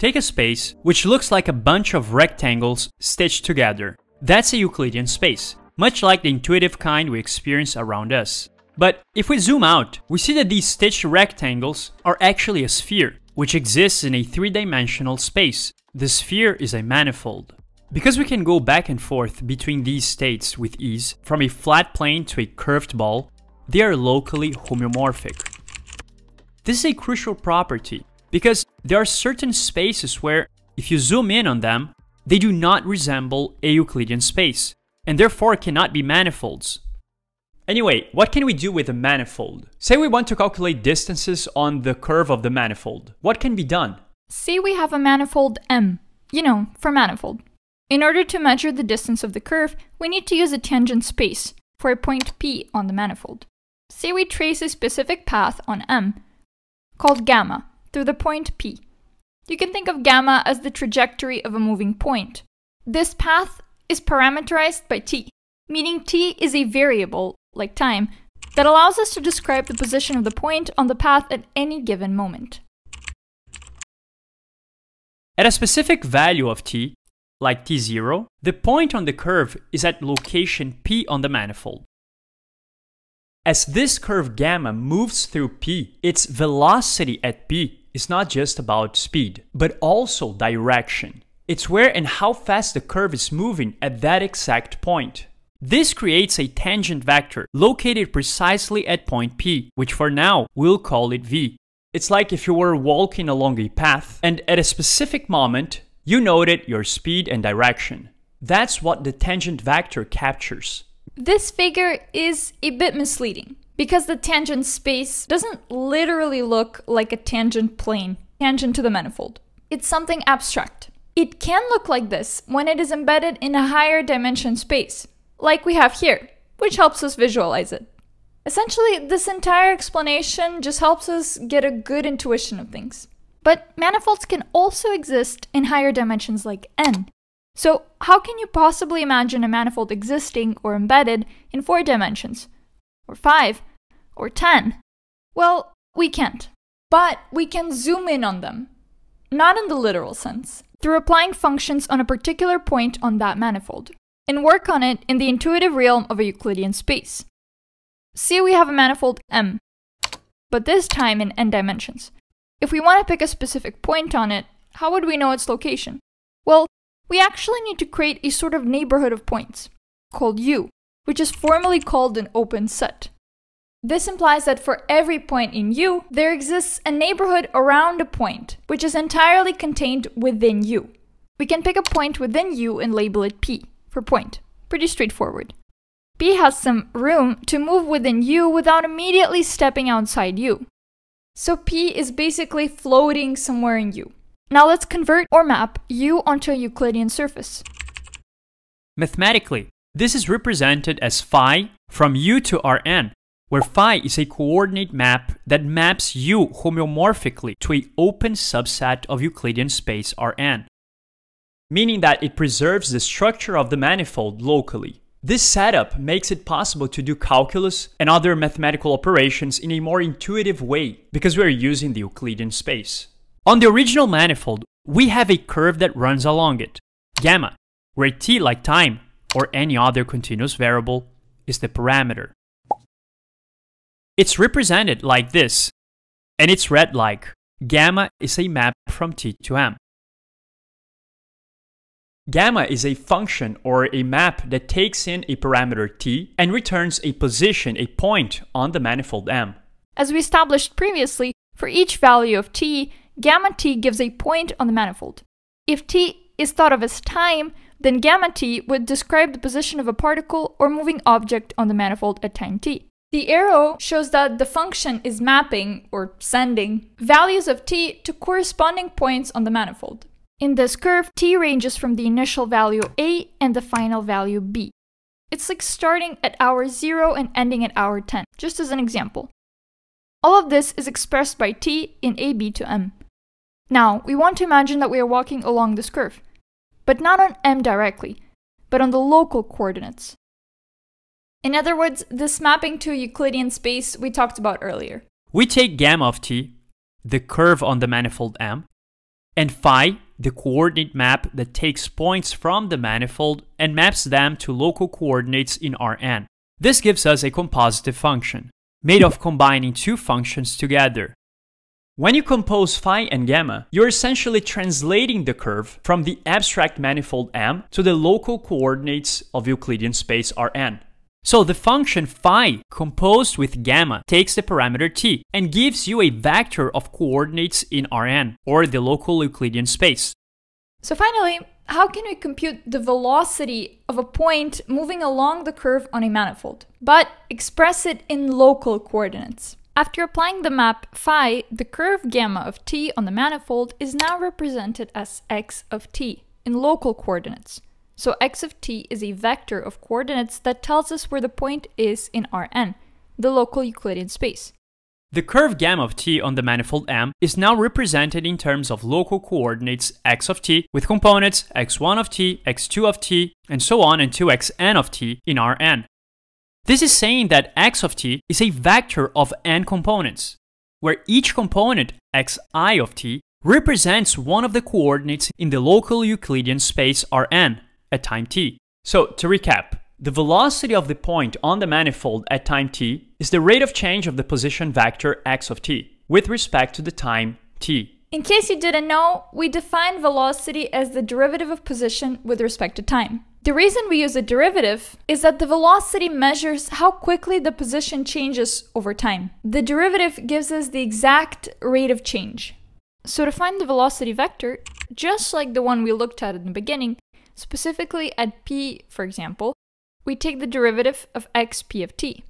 Take a space which looks like a bunch of rectangles stitched together. That's a Euclidean space, much like the intuitive kind we experience around us. But if we zoom out, we see that these stitched rectangles are actually a sphere, which exists in a three-dimensional space. The sphere is a manifold. Because we can go back and forth between these states with ease, from a flat plane to a curved ball, they are locally homeomorphic. This is a crucial property because there are certain spaces where, if you zoom in on them, they do not resemble a Euclidean space, and therefore cannot be manifolds. Anyway, what can we do with a manifold? Say we want to calculate distances on the curve of the manifold. What can be done? Say we have a manifold M, you know, for manifold. In order to measure the distance of the curve, we need to use a tangent space for a point P on the manifold. Say we trace a specific path on M, called gamma, through the point P. You can think of gamma as the trajectory of a moving point. This path is parameterized by t, meaning t is a variable, like time, that allows us to describe the position of the point on the path at any given moment. At a specific value of t, like t0, the point on the curve is at location p on the manifold. As this curve gamma moves through p, its velocity at p is not just about speed, but also direction. It's where and how fast the curve is moving at that exact point. This creates a tangent vector located precisely at point P, which for now we'll call it V. It's like if you were walking along a path and at a specific moment you noted your speed and direction. That's what the tangent vector captures. This figure is a bit misleading because the tangent space doesn't literally look like a tangent plane, tangent to the manifold. It's something abstract. It can look like this when it is embedded in a higher dimension space, like we have here, which helps us visualize it. Essentially, this entire explanation just helps us get a good intuition of things. But manifolds can also exist in higher dimensions like n. So, how can you possibly imagine a manifold existing or embedded in 4 dimensions? Or 5? Or 10? Well, we can't. But we can zoom in on them. Not in the literal sense, through applying functions on a particular point on that manifold, and work on it in the intuitive realm of a Euclidean space. See, we have a manifold M, but this time in n dimensions. If we want to pick a specific point on it, how would we know its location? Well, we actually need to create a sort of neighborhood of points, called U, which is formally called an open set. This implies that for every point in U, there exists a neighborhood around a point, which is entirely contained within U. We can pick a point within U and label it P for point. Pretty straightforward. P has some room to move within U without immediately stepping outside U. So P is basically floating somewhere in U. Now let's convert or map U onto a Euclidean surface. Mathematically, this is represented as phi from U to Rn, where phi is a coordinate map that maps U homeomorphically to a open subset of Euclidean space Rn, meaning that it preserves the structure of the manifold locally. This setup makes it possible to do calculus and other mathematical operations in a more intuitive way because we are using the Euclidean space. On the original manifold, we have a curve that runs along it, gamma, where t like time or any other continuous variable is the parameter. It's represented like this, and it's read like gamma is a map from t to m. Gamma is a function or a map that takes in a parameter t and returns a position, a point on the manifold M. As we established previously, for each value of t, gamma t gives a point on the manifold. If t is thought of as time, then gamma t would describe the position of a particle or moving object on the manifold at time t. The arrow shows that the function is mapping, or sending, values of t to corresponding points on the manifold. In this curve, t ranges from the initial value a and the final value b. It's like starting at hour 0 and ending at hour 10, just as an example. All of this is expressed by t in ab to m. Now, we want to imagine that we are walking along this curve, but not on m directly, but on the local coordinates. In other words, this mapping to Euclidean space we talked about earlier. We take gamma of t, the curve on the manifold M, and phi, the coordinate map that takes points from the manifold and maps them to local coordinates in Rn. This gives us a compositive function, made of combining two functions together. When you compose phi and gamma, you're essentially translating the curve from the abstract manifold M to the local coordinates of Euclidean space Rn. So the function phi composed with gamma takes the parameter t and gives you a vector of coordinates in Rn, or the local Euclidean space. So finally, how can we compute the velocity of a point moving along the curve on a manifold, but express it in local coordinates? After applying the map phi, the curve gamma of t on the manifold is now represented as x of t in local coordinates. So x of t is a vector of coordinates that tells us where the point is in Rn, the local Euclidean space. The curve gamma of t on the manifold M is now represented in terms of local coordinates x of t with components x1 of t, x2 of t, and so on until xn of t in Rn. This is saying that x of t is a vector of n components, where each component xi of t represents one of the coordinates in the local Euclidean space Rn at time t. So to recap, the velocity of the point on the manifold at time t is the rate of change of the position vector x of t with respect to the time t. In case you didn't know, we define velocity as the derivative of position with respect to time. The reason we use a derivative is that the velocity measures how quickly the position changes over time. The derivative gives us the exact rate of change. So to find the velocity vector, just like the one we looked at in the beginning, Specifically at p, for example, we take the derivative of xp of t.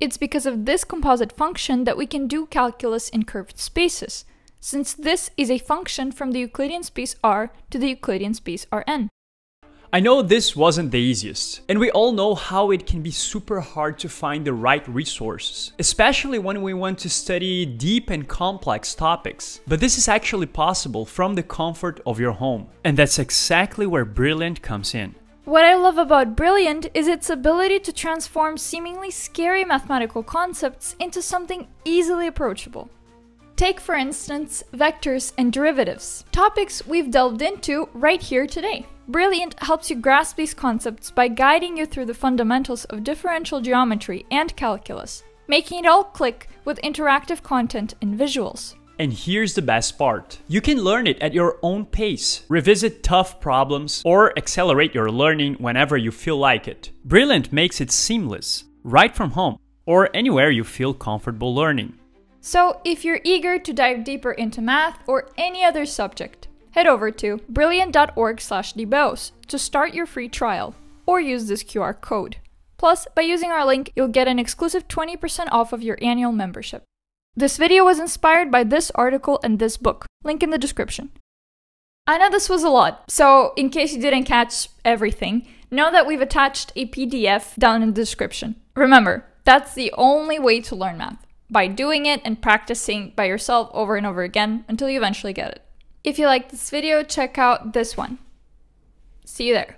It's because of this composite function that we can do calculus in curved spaces, since this is a function from the Euclidean space R to the Euclidean space Rn. I know this wasn't the easiest, and we all know how it can be super hard to find the right resources, especially when we want to study deep and complex topics. But this is actually possible from the comfort of your home, and that's exactly where Brilliant comes in. What I love about Brilliant is its ability to transform seemingly scary mathematical concepts into something easily approachable. Take, for instance, vectors and derivatives, topics we've delved into right here today. Brilliant helps you grasp these concepts by guiding you through the fundamentals of differential geometry and calculus, making it all click with interactive content and visuals. And here's the best part. You can learn it at your own pace, revisit tough problems, or accelerate your learning whenever you feel like it. Brilliant makes it seamless, right from home, or anywhere you feel comfortable learning. So, if you're eager to dive deeper into math or any other subject, head over to brilliant.org/DiBeos to start your free trial or use this QR code. Plus, by using our link, you'll get an exclusive 20% off of your annual membership. This video was inspired by this article and this book, link in the description. I know this was a lot, so in case you didn't catch everything, know that we've attached a PDF down in the description. Remember, that's the only way to learn math, by doing it and practicing by yourself over and over again until you eventually get it. If you like this video, check out this one. See you there.